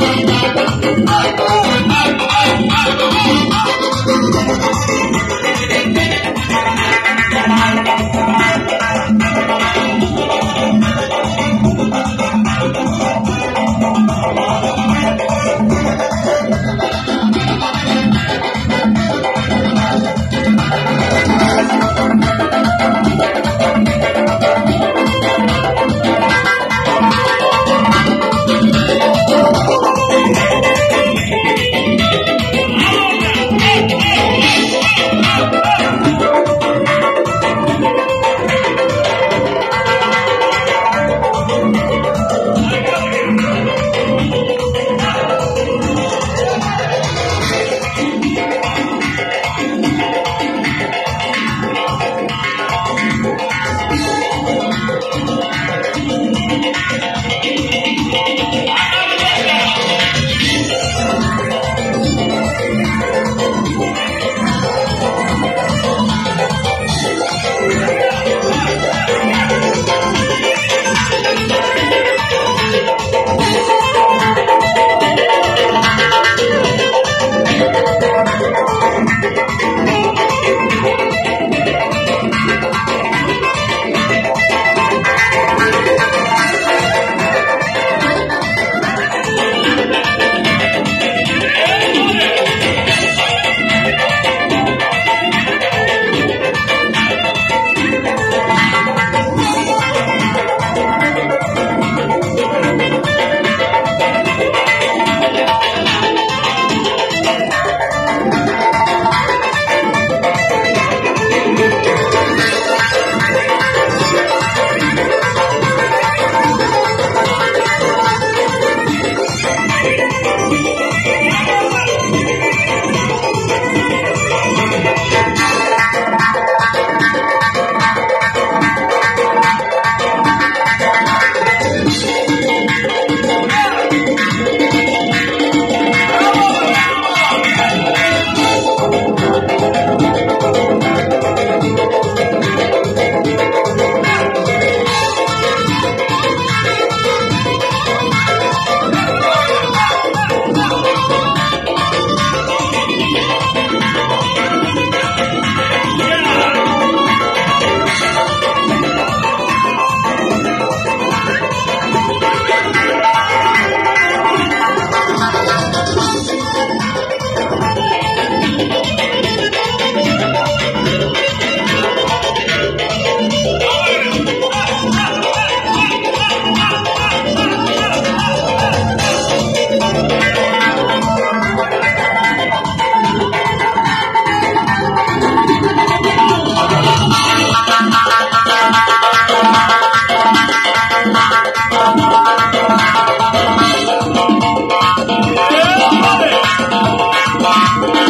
Música ¡Gracias!